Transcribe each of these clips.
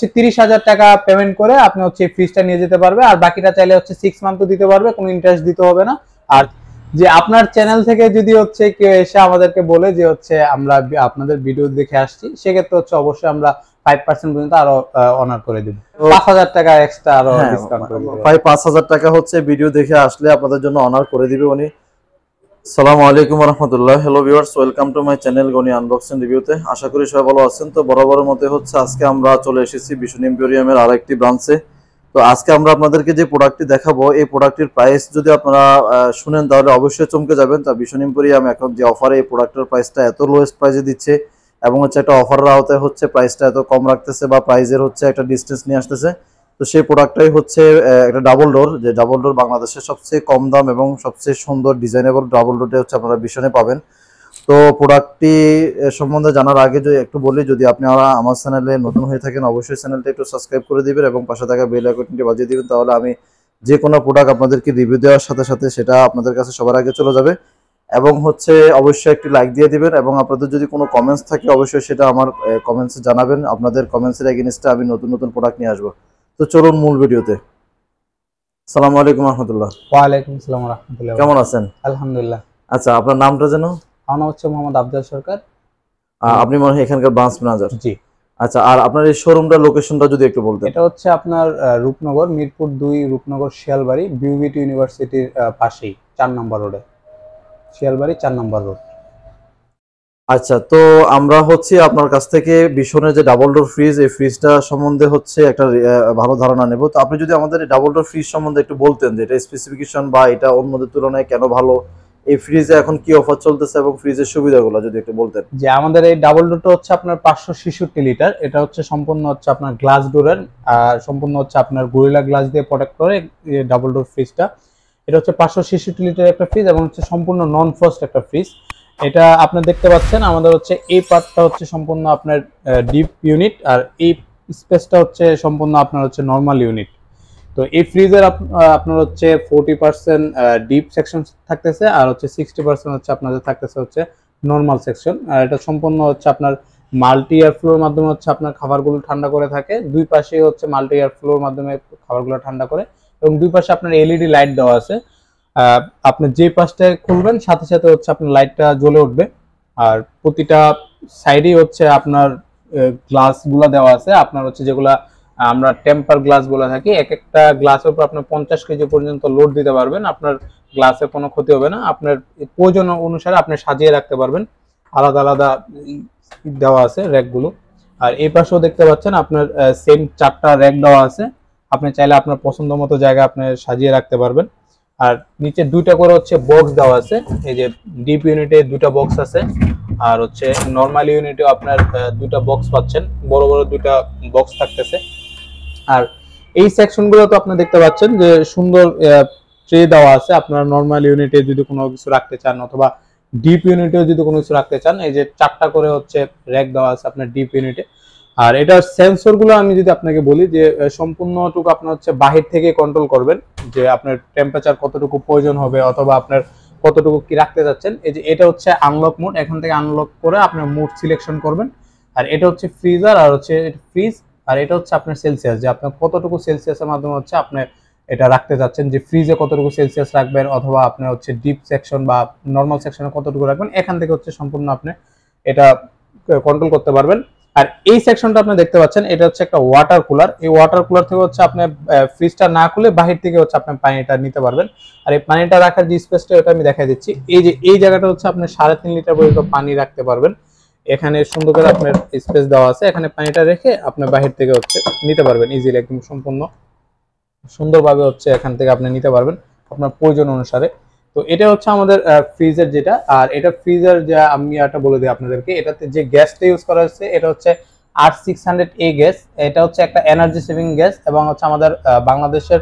হচ্ছে তিরিশ হাজার টাকা পেমেন্ট করে আপনি হচ্ছে ফ্রিজটা নিয়ে যেতে পারবে। আর বাকিটা চাইলে হচ্ছে সিক্স মান্থও দিতে পারবে কোনো ইন্টারেস্ট দিতে হবে না। আর যে আপনার চ্যানেল থেকে যদি হচ্ছে কেউ এসে আমাদেরকে বলে যে হচ্ছে আমরা আপনাদের ভিডিও দেখে আসছি সেক্ষেত্রে হচ্ছে অবশ্যই আমরা ফাইভ পার্সেন্ট পর্যন্ত আরও অনার করে দিব। পাঁচ হাজার টাকা এক্সট্রা আরও হ্যাঁ, ডিসকাউন্ট করে পাঁচ হাজার টাকা হচ্ছে ভিডিও দেখে আসলে আপনাদের জন্য অনার করে দিবে উনি। সালামু আলাইকুম রহমতুল্লাহ hello viewers welcome to my channel Goni unboxing রিভিউতে আশা করি সবাই ভালো আছেন। তো বরাবরের মতে হচ্ছে আজকে আমরা চলে এসেছি ভীষণ ইম্পেরিয়ামের আরেকটি ব্রাঞ্চে তো আজকে আমরা আপনাদেরকে যে প্রোডাক্টটি দেখাবো, এই প্রোডাক্টটির প্রাইস যদি আপনারা শুনেন, তাহলে অবশ্যই চমকে যাবেন। তা ভীষণ ইম্পেরিয়াম এখন যে অফারে এই প্রোডাক্টের প্রাইসটা এত লোয়েস্ট প্রাইসে দিচ্ছে এবং হচ্ছে একটা অফারের আওতায় হচ্ছে প্রাইসটা এত কম রাখতেছে বা প্রাইসের হচ্ছে একটা ডিস্টেন্স নিয়ে আসতেছে। তো সেই প্রোডাক্টটাই হচ্ছে একটা ডাবল ডোর যে ডাবল ডোর বাংলাদেশের সবচেয়ে কম দাম এবং সবচেয়ে সুন্দর ডিজাইনেবল ডাবল ডোরটা হচ্ছে আপনারা ভীষণে পাবেন। তো প্রোডাক্টটি সম্বন্ধে জানার আগে যদি একটু বলি, যদি আপনারা আমার চ্যানেলে নতুন হয়ে থাকেন, অবশ্যই চ্যানেলটা একটু সাবস্ক্রাইব করে দিবেন এবং পাশে থাকা বেল আইকনটি বাজিয়ে দিবেন, তাহলে আমি যে কোনো প্রোডাক্ট আপনাদেরকে রিভিউ দেওয়ার সাথে সাথে সেটা আপনাদের কাছে সবার আগে চলে যাবে। এবং হচ্ছে অবশ্যই একটি লাইক দিয়ে দিবেন এবং আপনাদের যদি কোনো কমেন্টস থাকে, অবশ্যই সেটা আমার কমেন্টসে জানাবেন। আপনাদের কমেন্টসের এগেনস্টে আমি নতুন নতুন প্রোডাক্ট নিয়ে আসব। তো চলুন মূল ভিডিওতে। সালামু আলাইকুম রহমতুল্লাহ। ওয়ালাইকুম আসসালাম রহমতুল্লাহ। কেমন আছেন? আলহামদুলিল্লাহ। আচ্ছা আপনার নামটা যেন? আমার নাম হচ্ছে মোহাম্মদ আফজাল সরকার। আপনি মনে হয় এখানকার ব্রাঞ্চ ম্যানেজার জি। আচ্ছা আর আপনার এই শোরুমটার লোকেশনটা যদি একটু বলতেন। এটা হচ্ছে আপনার রূপনগর মিরপুর দুই রূপনগর শিয়ালবাড়ি বিউবিটি ইউনিভার্সিটির পাশেই চার নম্বর রোডে শিয়ালবাড়ি চার নম্বর রোড আচ্ছা তো আমরা হচ্ছে আপনার কাছ থেকে ভীষণের যে ডাবল ডোর ফ্রিজ এই ফ্রিজটা সম্বন্ধে হচ্ছে একটা ভালো ধারণা নেব। তো আপনি যদি আমাদের ডাবল ডোর ফ্রিজ সম্বন্ধে একটু বলতেন যে এটা স্পেসিফিকেশন বা এটা অন্যদের তুলনায় কেন ভালো? এই ফ্রিজে এখন কি অফার চলতেছে এবং ফ্রিজের সুবিধাগুলো যদি একটু বলতেন। যে আমাদের এই ডাবল ডোরটা হচ্ছে আপনার পাঁচশো ছেষট্টি লিটার এটা হচ্ছে সম্পূর্ণ হচ্ছে আপনার গ্লাস ডোরের আর সম্পূর্ণ হচ্ছে আপনার গরিলা গ্লাস দিয়ে প্রোটেক্ট করে ডাবল ডোর ফ্রিজটা এটা হচ্ছে পাঁচশো ছেষট্টি লিটার একটা ফ্রিজ এবং হচ্ছে সম্পূর্ণ নন ফ্রস্ট একটা ফ্রিজ এটা আপনি দেখতে পাচ্ছেন, আমাদের হচ্ছে এই পার্টটা হচ্ছে সম্পূর্ণ আপনার ডিপ ইউনিট আর এই স্পেসটা হচ্ছে সম্পূর্ণ আপনার হচ্ছে নর্মাল ইউনিট তো এই ফ্রিজের আপনার হচ্ছে ফোর্টি পার্সেন্ট ডিপ সেকশন থাকতেছে আর হচ্ছে সিক্সটি পার্সেন্ট হচ্ছে আপনাদের থাকতেছে হচ্ছে নর্মাল সেকশন আর এটা সম্পূর্ণ হচ্ছে আপনার মাল্টি এয়ার ফ্লোর মাধ্যমে হচ্ছে আপনার খাবারগুলো ঠান্ডা করে থাকে। দুই পাশে হচ্ছে মাল্টি এয়ার ফ্লোর মাধ্যমে খাবারগুলো ঠান্ডা করে এবং দুই পাশে আপনার এলইডি লাইট দেওয়া আছে। আপনি যে পাশটায় খুলবেন, সাথে সাথে হচ্ছে আপনার লাইটটা জ্বলে উঠবে। আর প্রতিটা সাইডেই হচ্ছে আপনার গ্লাসগুলো দেওয়া আছে। আপনার হচ্ছে যেগুলা আমরা টেম্পার গ্লাস বলে থাকি, এক একটা গ্লাসের উপর আপনার পঞ্চাশ কেজি পর্যন্ত লোড দিতে পারবেন। আপনার গ্লাসের কোনো ক্ষতি হবে না। আপনার প্রয়োজন অনুসারে আপনি সাজিয়ে রাখতে পারবেন। আলাদা আলাদা দেওয়া আছে র্যাকগুলো। আর এই পাশেও দেখতে পাচ্ছেন, আপনার সেম চারটা র্যাক দেওয়া আছে। আপনি চাইলে আপনার পছন্দ মতো জায়গা আপনি সাজিয়ে রাখতে পারবেন। আর নিচে দুইটা করে হচ্ছে বক্স দেওয়া আছে। এই যে ডিপ ইউনিটে দুইটা বক্স আছে। আর হচ্ছে নর্মাল ইউনিটেও আপনার দুইটা বক্স পাচ্ছেন। বড় বড় দুইটা বক্স থাকতেছে। আর এই সেকশনগুলো তো আপনি দেখতে পাচ্ছেন যে সুন্দর ট্রে দেওয়া আছে। আপনার নর্মাল ইউনিটে যদি কোনো কিছু রাখতে চান অথবা ডিপ ইউনিটেও যদি কোনো কিছু রাখতে চান, এই যে চারটা করে হচ্ছে র্যাক দেওয়া আছে আপনার ডিপ ইউনিটে আর এটার সেন্সরগুলো আমি যদি আপনাকে বলি যে সম্পূর্ণটুকু আপনার হচ্ছে বাহির থেকে কন্ট্রোল করবেন, যে আপনার টেম্পারেচার কতটুকু প্রয়োজন হবে অথবা আপনার কতটুকু কি রাখতে যাচ্ছেন। এই যে এটা হচ্ছে আনলক মোড এখান থেকে আনলক করে আপনার মোড সিলেকশন করবেন। আর এটা হচ্ছে ফ্রিজার আর হচ্ছে ফ্রিজ আর এটা হচ্ছে আপনার সেলসিয়াস যে আপনার কতটুকু সেলসিয়াসের মাধ্যমে হচ্ছে আপনি এটা রাখতে যাচ্ছেন, যে ফ্রিজে কতটুকু সেলসিয়াস রাখবেন অথবা আপনার হচ্ছে ডিপ সেকশন বা নর্মাল সেকশনে কতটুকু রাখবেন, এখান থেকে হচ্ছে সম্পূর্ণ আপনি এটা কন্ট্রোল করতে পারবেন। আর এই সেকশনটা আপনি দেখতে পাচ্ছেন, এটা হচ্ছে একটা ওয়াটার কুলার এই ওয়াটার কুলার থেকে হচ্ছে আপনি ফ্রিজটা না খুলে বাহির থেকে হচ্ছে আপনি পানিটা নিতে পারবেন। আর এই পানিটা রাখার যে স্পেসটা ওটা আমি দেখাই দিচ্ছি। এই যে, এই জায়গাটা হচ্ছে আপনি সাড়ে তিন লিটার পর্যন্ত পানি রাখতে পারবেন। এখানে সুন্দর করে আপনার স্পেস দেওয়া আছে। এখানে পানিটা রেখে আপনি বাহির থেকে হচ্ছে নিতে পারবেন ইজিলি একদম সম্পূর্ণ। সুন্দরভাবে হচ্ছে এখান থেকে আপনি নিতে পারবেন। আপনার প্রয়োজন অনুসারে। তো এটা হচ্ছে আমাদের ফ্রিজের যেটা। আর এটা ফ্রিজের যা আমি একটা বলে দিই আপনাদেরকে, এটাতে যে গ্যাসটা ইউজ করা হচ্ছে, এটা হচ্ছে R six hundred A gas. এটা হচ্ছে একটা এনার্জি সেভিং গ্যাস এবং হচ্ছে আমাদের বাংলাদেশের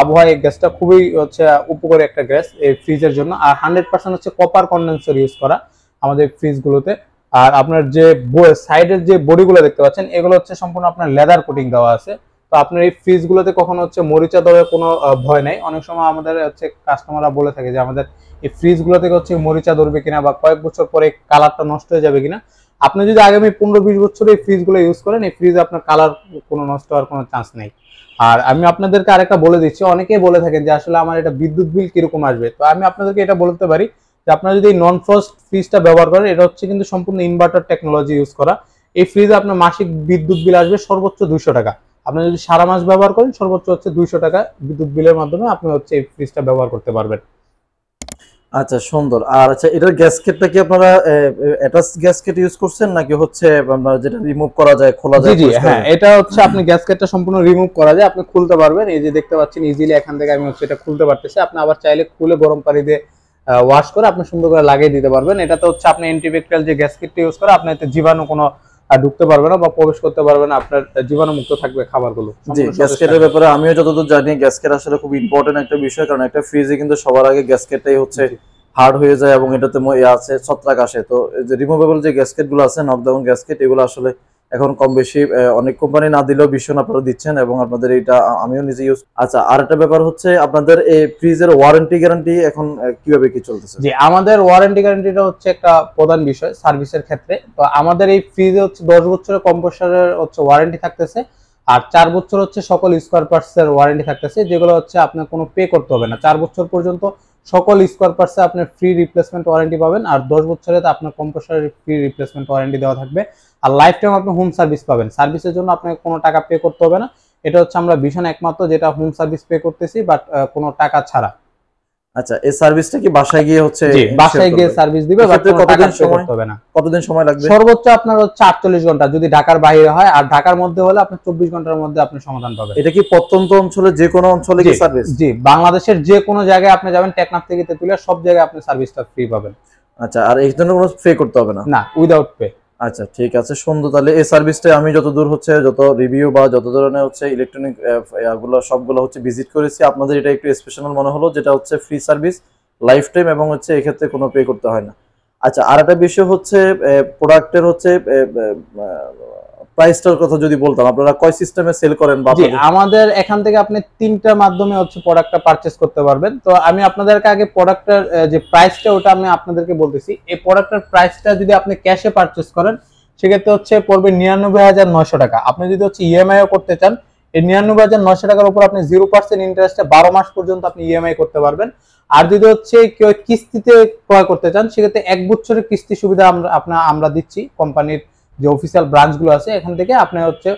আবহাওয়া এই গ্যাসটা খুবই হচ্ছে উপকারী একটা গ্যাস এই ফ্রিজের জন্য। আর হান্ড্রেড পার্সেন্ট হচ্ছে কপার কন্ডেন্সার ইউজ করা আমাদের ফ্রিজগুলোতে আর আপনার যে সাইডের যে বডিগুলো দেখতে পাচ্ছেন, এগুলো হচ্ছে সম্পূর্ণ আপনার লেদার কোটিং দেওয়া আছে। আপনার এই ফ্রিজগুলোতে কখনো হচ্ছে মরিচা দেওয়ার কোনো ভয় নাই? অনেক সময় আমাদের হচ্ছে কাস্টমাররা বলে থাকে যে আমাদের এই ফ্রিজগুলো থেকে হচ্ছে মরিচা ধরবে কিনা বা কয়েক বছর পরে কালারটা নষ্ট হয়ে যাবে কিনা। আপনি যদি আগামী পনেরো বিশ বছর এই ফ্রিজগুলো ইউজ করেন, এই ফ্রিজে আপনার কালার কোনো নষ্ট হওয়ার কোনো চান্স নেই। আর আমি আপনাদেরকে আরেকটা বলে দিচ্ছি, অনেকেই বলে থাকেন যে আসলে আমার এটা বিদ্যুৎ বিল কীরকম আসবে? তো আমি আপনাদেরকে এটা বলতে পারি যে আপনারা যদি নন ফ্রস্ট ফ্রিজটা ব্যবহার করেন, এটা হচ্ছে কিন্তু সম্পূর্ণ ইনভার্টার টেকনোলজি ইউজ করা। এই ফ্রিজে আপনার মাসিক বিদ্যুৎ বিল আসবে সর্বোচ্চ দুইশো টাকা। আপনি যদি সারা মাস ব্যবহার করেন সর্বোচ্চ হচ্ছে দুইশো টাকা বিদ্যুৎ বিলের মাধ্যমে আপনি হচ্ছে এই ফ্রিজটা ব্যবহার করতে পারবেন। আচ্ছা সুন্দর। আর আচ্ছা এটার গ্যাসকেটটা কি আপনারা অ্যাটাচ গ্যাসকেট ইউজ করছেন নাকি হচ্ছে আপনার যেটা রিমুভ করা যায় খোলা যায় জি হ্যাঁ এটা হচ্ছে আপনি গ্যাসকেটটা সম্পূর্ণ রিমুভ করা যায়। আপনি খুলতে পারবেন। এই যে দেখতে পাচ্ছেন ইজিলি এখান থেকে আমি হচ্ছে এটা খুলতে পারতেছি। আপনি আবার চাইলে খুলে গরম পানি দিয়ে ওয়াশ করে আপনি সুন্দর করে লাগিয়ে দিতে পারবেন। এটাতে হচ্ছে আপনি অ্যান্টিব্যাকটেরিয়াল যে গ্যাসকেটটা ইউজ করে আপনি এতে জীবাণু কোনো আহ, ঢুকতে পারবে না বা প্রবেশ করতে পারবে না আপনার জীবাণু মুক্ত থাকবে খাবারগুলো। জি গ্যাসকেটের ব্যাপারে আমিও যতদূর জানি গ্যাসকেট আসলে খুব ইম্পর্টেন্ট একটা বিষয় কারণ একটা ফ্রিজে কিন্তু সবার আগে গ্যাসকেটটাই হচ্ছে হার্ড হয়ে যায় এবং এটাতে আছে ছত্রাক আসে। তো যে রিমুভেবল যে গ্যাসকেটগুলো আছে নকডাউন গ্যাসকেট এগুলো আসলে এখন কম বেশি অনেক কোম্পানি না দিলেও ভীষণ আপনারা দিচ্ছেন এবং আপনাদের এটা আমিও নিজে ইউজ আচ্ছা আর একটা ব্যাপার হচ্ছে আপনাদের এই ফ্রিজের ওয়ারেন্টি গ্যারান্টি এখন কীভাবে কি চলতেছে? জি, আমাদের ওয়ারেন্টি গ্যারান্টিটা হচ্ছে একটা প্রধান বিষয় সার্ভিসের ক্ষেত্রে। তো আমাদের এই ফ্রিজে হচ্ছে দশ বছরের কম্প্রেসারের হচ্ছে ওয়ারেন্টি থাকতেছে আর চার বছর হচ্ছে সকল স্কোয়ার পার্টসের ওয়ারেন্টি থাকতেছে, যেগুলো হচ্ছে আপনার কোনো পে করতে হবে না। চার বছর পর্যন্ত সকল স্কোয়ার পার্টসে আপনার ফ্রি রিপ্লেসমেন্ট ওয়ারেন্টি পাবেন আর দশ বছরে তো আপনার কম্প্রেসারের ফ্রি রিপ্লেসমেন্ট ওয়ারেন্টি দেওয়া থাকবে। আর লাইফ টাইম আপনি হোম সার্ভিস পাবেন। সার্ভিসের জন্য আপনাকে কোনো টাকা পে করতে হবে না। এটা হচ্ছে আমরা ভীষণ একমাত্র যেটা হোম সার্ভিস পে করতেছি বাট কোনো টাকা ছাড়া। আচ্ছা এই সার্ভিসটা কি বাসায় গিয়ে হচ্ছে বাসায় গিয়ে সার্ভিস দিবে কতদিন সময়? হবে না। কতদিন সময় লাগবে? সর্বোচ্চ আপনার হচ্ছে আটচল্লিশ ঘণ্টা যদি ঢাকার বাইরে হয় আর ঢাকার মধ্যে হলে আপনি চব্বিশ ঘণ্টার মধ্যে আপনি সমাধান পাবেন। এটা কি প্রত্যন্ত অঞ্চলে যে কোনো অঞ্চলে কি সার্ভিস জি বাংলাদেশের যে কোনো জায়গায় আপনি যাবেন টেকনাফ থেকে তেতুলিয়া সব জায়গায় আপনি সার্ভিসটা ফ্রি পাবেন। আচ্ছা আর এই জন্য কোনো পে করতে হবে না? না উইদাউট পে আচ্ছা ঠিক আছে। সুন্দর তাহলে এই সার্ভিসটা আমি যত দূর হচ্ছে, যত রিভিউ বা যত ধরনের হচ্ছে ইলেকট্রনিকগুলো সবগুলো হচ্ছে ভিজিট করেছি। আপনাদের এটা একটু স্পেশাল মনে হলো, যেটা হচ্ছে ফ্রি সার্ভিস লাইফ টাইম এবং হচ্ছে এক্ষেত্রে কোনো পে করতে হয় না। আচ্ছা আর একটা বিষয় হচ্ছে প্রোডাক্টের হচ্ছে প্রাইসটার কথা যদি বলতাম আপনারা কয় সিস্টেমে সেল করেন বা আমাদের এখান থেকে আপনি তিনটার মাধ্যমে হচ্ছে প্রোডাক্টটা পারচেস করতে পারবেন। তো আমি আপনাদেরকে আগে প্রোডাক্টের যে প্রাইসটা ওটা আমি আপনাদেরকে বলতেছি। এই প্রোডাক্টের প্রাইসটা যদি আপনি ক্যাশে পারচেস করেন সেক্ষেত্রে হচ্ছে পড়বে নিরানব্বই হাজার নয়শো টাকা। আপনি যদি হচ্ছে ইএমআই ও করতে চান এই নিরানব্বই হাজার নয়শো টাকার উপর আপনি জিরো পার্সেন্ট ইন্টারেস্টে বারো মাস পর্যন্ত আপনি ইএমআই করতে পারবেন। আর যদি হচ্ছে কেউ কিস্তিতে ক্রয় করতে চান সেক্ষেত্রে এক বছরের কিস্তি সুবিধা আমরা আপনার আমরা দিচ্ছি কোম্পানির যে অফিসিয়াল ব্রাঞ্চগুলো আছে, এখান থেকে আপনি হচ্ছে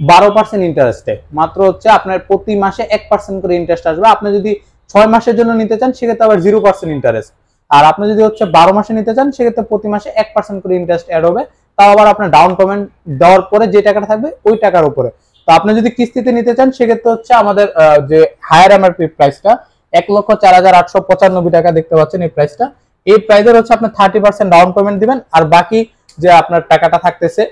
বারো পার্সেন্ট ইন্টারেস্টে মাত্র হচ্ছে আপনার প্রতি মাসে এক পার্সেন্ট করে ইন্টারেস্ট আসবে। আপনি যদি ছয় মাসের জন্য নিতে চান, সেক্ষেত্রে আবার জিরো পার্সেন্ট ইন্টারেস্ট আর আপনি যদি হচ্ছে বারো মাসে নিতে চান, সেক্ষেত্রে প্রতি মাসে এক পার্সেন্ট করে ইন্টারেস্ট অ্যাড হবে। তাও আবার আপনার ডাউন পেমেন্ট দেওয়ার পরে যে টাকাটা থাকবে, ওই টাকার উপরে। তো আপনি যদি কিস্তিতে নিতে চান, সেক্ষেত্রে হচ্ছে আমাদের যে হায়ার এমআরপি প্রাইসটা এক লক্ষ চার হাজার আটশো পঁচানব্বই টাকা দেখতে পাচ্ছেন এই প্রাইসটা এই প্রাইসের হচ্ছে আপনি থার্টি পার্সেন্ট ডাউন পেমেন্ট দিবেন। আর বাকি যে আপনার টাকাটা থাকতেছে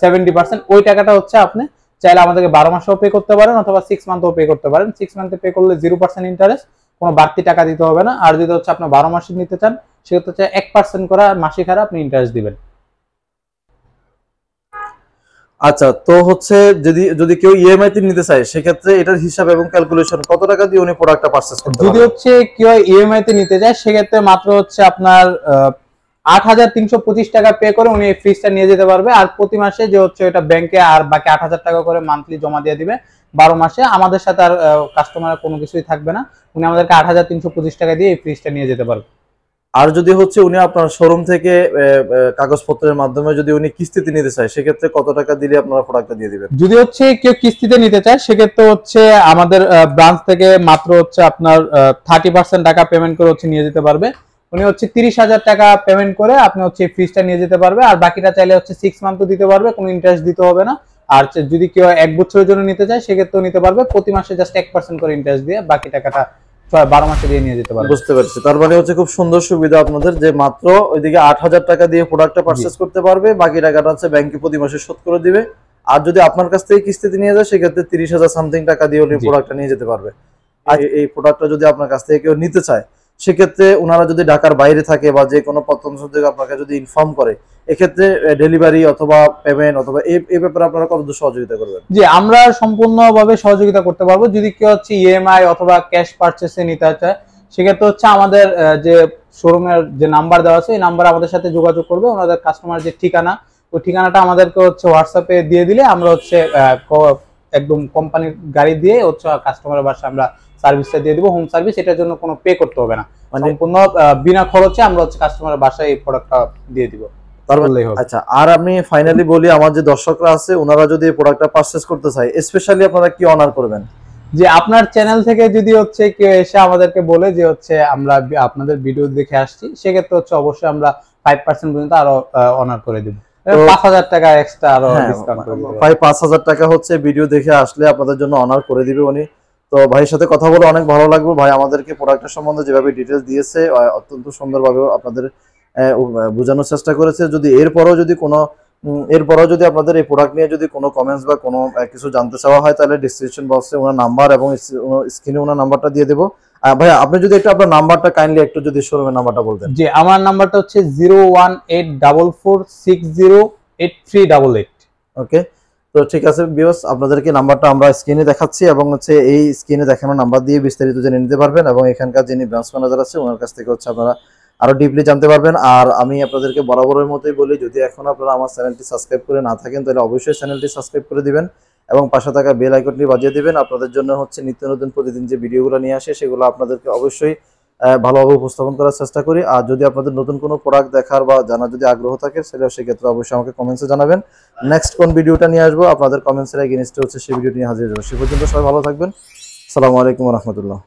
সেভেন্টি পার্সেন্ট ওই টাকাটা হচ্ছে আপনি চাইলে আমাদেরকে বারো মাসেও পে করতে পারেন অথবা সিক্স মান্থও পে করতে পারেন। সিক্স মান্থে পে করলে জিরো পার্সেন্ট ইন্টারেস্ট কোনো বাড়তি টাকা দিতে হবে না। আর যদি হচ্ছে আপনার বারো মাসে নিতে চান সেক্ষেত্রে হচ্ছে এক পার্সেন্ট করে মাসিক হারে আপনি ইন্টারেস্ট দিবেন। আচ্ছা তো হচ্ছে যদি যদি কেউ ইএমআই তে নিতে চায় সেক্ষেত্রে এটার হিসাব এবং ক্যালকুলেশন কত টাকা দিয়ে উনি প্রোডাক্টটা পারচেজ করতে যদি হচ্ছে কেউ ইএমআই তে নিতে চায় সেক্ষেত্রে মাত্র হচ্ছে আপনার আট হাজার তিনশো পঁচিশ টাকা পে করে উনি এই ফ্রিজটা নিয়ে যেতে পারবে। আর প্রতি মাসে যে হচ্ছে এটা ব্যাংকে আর বাকি আট হাজার টাকা করে মান্থলি জমা দিয়ে দিবে। বারো মাসে আমাদের সাথে আর কাস্টমারের কোনো কিছুই থাকবে না। উনি আমাদেরকে আট হাজার তিনশো পঁচিশ টাকা দিয়ে এই ফ্রিজটা নিয়ে যেতে পারবে। আর যদি হচ্ছে উনি আপনার শোরুম থেকে কাগজপত্রের মাধ্যমে যদি উনি কিস্তিতে নিতে চায় সেক্ষেত্রে কত টাকা দিলে আপনারা প্রোডাক্টটা দিয়ে দিবেন? যদি হচ্ছে কেউ কিস্তিতে নিতে চায় সেক্ষেত্রে হচ্ছে আমাদের ব্রাঞ্চ থেকে মাত্র হচ্ছে আপনার থার্টি পার্সেন্ট টাকা পেমেন্ট করে হচ্ছে নিয়ে যেতে পারবে। উনি হচ্ছে তিরিশ হাজার টাকা পেমেন্ট করে আপনি হচ্ছে ফ্রিজটা নিয়ে যেতে পারবে। আর বাকিটা চাইলে হচ্ছে সিক্স মান্থও দিতে পারবে কোনো ইন্টারেস্ট দিতে হবে না। আর যদি কেউ এক বছরের জন্য নিতে চায় সেক্ষেত্রেও নিতে পারবে। প্রতি মাসে জাস্ট এক পার্সেন্ট করে ইন্টারেস্ট দিয়ে বাকি টাকাটা বারো মাসে দিয়ে নিয়ে যেতে পারবে। বুঝতে পারছি। তার মানে হচ্ছে খুব সুন্দর সুবিধা আপনাদের যে মাত্র ওইদিকে আট হাজার টাকা দিয়ে প্রোডাক্টটা পারচেস করতে পারবে। বাকি টাকাটা হচ্ছে ব্যাংকে প্রতি মাসে শোধ করে দিবে। আর যদি আপনার কাছ থেকে কিস্তিতে নিয়ে যায় সেক্ষেত্রে তিরিশ হাজার সামথিং টাকা দিয়ে। প্রোডাক্টটা নিয়ে যেতে পারবে। আর এই- এই প্রোডাক্টটা যদি আপনার কাছ থেকে কেউ নিতে চায় সেক্ষেত্রে ওনারা যদি ঢাকার বাইরে থাকে বা যে কোনো প্রত্যন্ত থেকে আপনাকে যদি ইনফর্ম করে, এক্ষেত্রে ডেলিভারি অথবা পেমেন্ট অথবা এই ব্যাপারে আপনারা কতদূর সহযোগিতা করবেন? জি, আমরা সম্পূর্ণভাবে সহযোগিতা করতে পারব। যদি কেউ হচ্ছে ইএমআই অথবা ক্যাশ পারচেসে নিতে চায়, সেক্ষেত্রে হচ্ছে আমাদের যে শোরুমের যে নাম্বার দেওয়া আছে এই নাম্বারে আমাদের সাথে যোগাযোগ করবে। ওনাদের কাস্টমার যে ঠিকানা, ওই ঠিকানাটা আমাদেরকে হচ্ছে হোয়াটসঅ্যাপে দিয়ে দিলে আমরা হচ্ছে একদম কোম্পানির গাড়ি দিয়ে হচ্ছে কাস্টমারের বাসায় আমরা সার্ভিসটা দিয়ে দিব হোম সার্ভিস এটার জন্য কোনো পে করতে হবে না। মানে সম্পূর্ণ বিনা খরচে আমরা হচ্ছে কাস্টমারের বাসায় এই প্রোডাক্টটা দিয়ে দিব। আচ্ছা আর আমি ফাইনালি বলি আমার যে দর্শকরা আছে ওনারা যদি এই প্রোডাক্টটা করতে চায় স্পেশালি আপনারা কি অনার করবেন? যে আপনার চ্যানেল থেকে যদি হচ্ছে কেউ এসে আমাদেরকে বলে যে হচ্ছে আমরা আপনাদের ভিডিও দেখে আসছি সেক্ষেত্রে হচ্ছে অবশ্যই আমরা ফাইভ পার্সেন্ট পর্যন্ত আরও অনার করে দিব। পাঁচ হাজার টাকা এক্সট্রা আরও হ্যাঁ, ডিসকাউন্ট প্রায় পাঁচ হাজার টাকা হচ্ছে ভিডিও দেখে আসলে আপনাদের জন্য অনার করে দিবে উনি। তো ভাইয়ের সাথে কথা বলে অনেক ভালো লাগবে ভাই আমাদেরকে প্রোডাক্টের সম্বন্ধে যেভাবে ডিটেলস দিয়েছে অত্যন্ত সুন্দরভাবে আপনাদের বোঝানোর চেষ্টা করেছে। যদি এরপরও যদি কোনো এরপরও যদি আপনাদের এই প্রোডাক্ট নিয়ে যদি কোনো কমেন্টস বা কোনো কিছু জানতে চাওয়া হয় তাহলে ডিসক্রিপশন বক্সে ওনার নাম্বার এবং স্ক্রিনে ওনার নাম্বারটা দিয়ে দেবো। ভাইয়া আপনি যদি একটু আপনার নাম্বারটা কাইন্ডলি একটু যদি শোরুমের নাম্বারটা বলতেন। যে আমার নাম্বারটা হচ্ছে zero one eight double four six zero eight three double eight okay তো ঠিক আছে বিয়স আপনাদেরকে নাম্বারটা আমরা স্ক্রিনে দেখাচ্ছি এবং হচ্ছে এই স্ক্রিনে দেখানো নাম্বার দিয়ে বিস্তারিত জেনে নিতে পারবেন এবং এখানকার যিনি ব্রাঞ্চ ম্যানেজার আছে, ওনার কাছ থেকে হচ্ছে আপনারা আরও ডিপলি জানতে পারবেন। আর আমি আপনাদেরকে বরাবরের মতোই বলি, যদি এখন আপনারা আমার চ্যানেলটি সাবস্ক্রাইব করে না থাকেন, তাহলে অবশ্যই চ্যানেলটি সাবস্ক্রাইব করে দিবেন এবং পাশে থাকা বেল আইকনটি বাজিয়ে দিবেন। আপনাদের জন্য হচ্ছে নিত্য নতুন প্রতিদিন যে ভিডিওগুলো নিয়ে আসে, সেগুলো আপনাদেরকে অবশ্যই ভালোভাবে উপস্থাপন করার চেষ্টা করি। আর যদি আপনাদের নতুন কোনো প্রোডাক্ট দেখার বা জানার যদি আগ্রহ থাকে, সেটা সেক্ষেত্রে অবশ্যই আমাকে কমেন্টসে জানাবেন। নেক্সট কোন ভিডিওটা নিয়ে আসব, আপনাদের কমেন্টসের এগেনস্টে হচ্ছে সেই ভিডিওটি নিয়ে হাজির হব সে পর্যন্ত সবাই ভালো থাকবেন। সালামু আলাইকুম রহমতুল্লাহ।